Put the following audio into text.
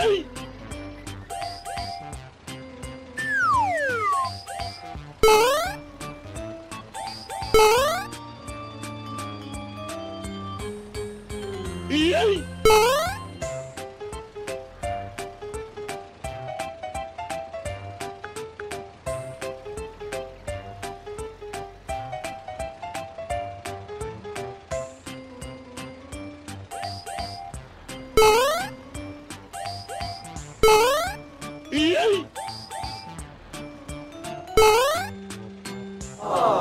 Hey! Aww.